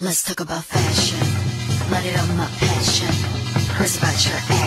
Let's talk about fashion. Light it up my passion. Hers about your ass.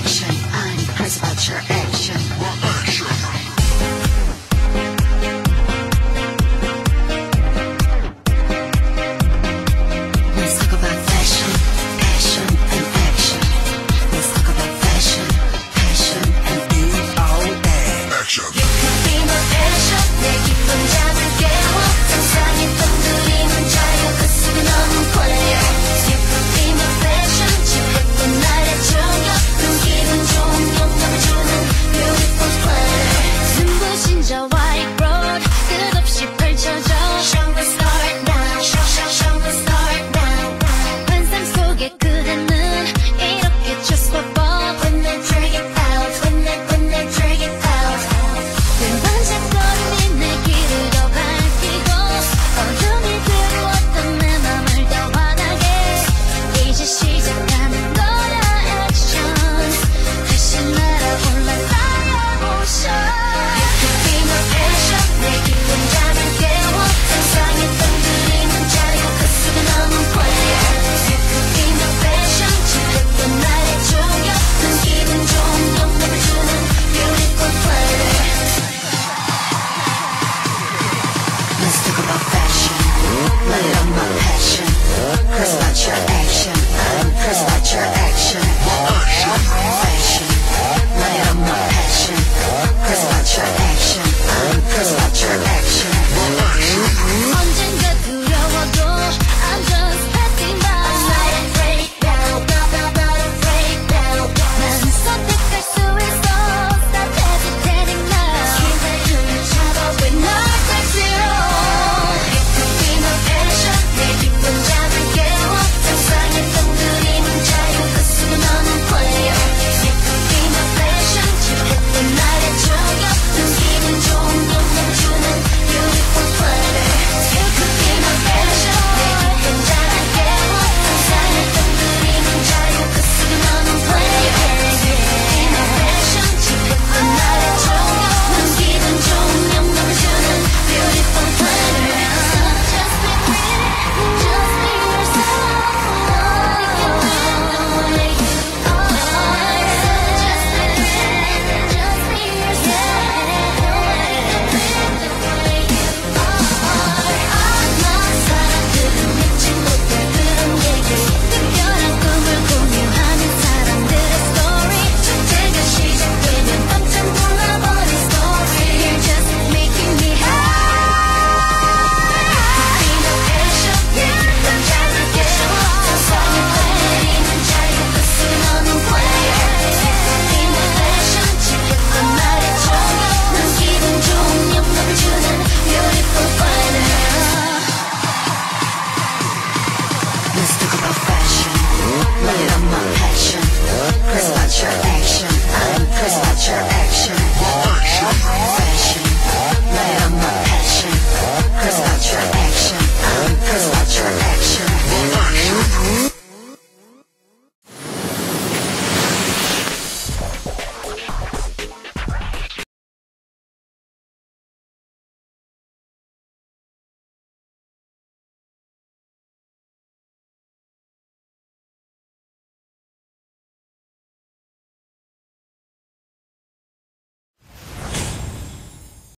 Let's about my passion. Your action. I'm about your action. Action.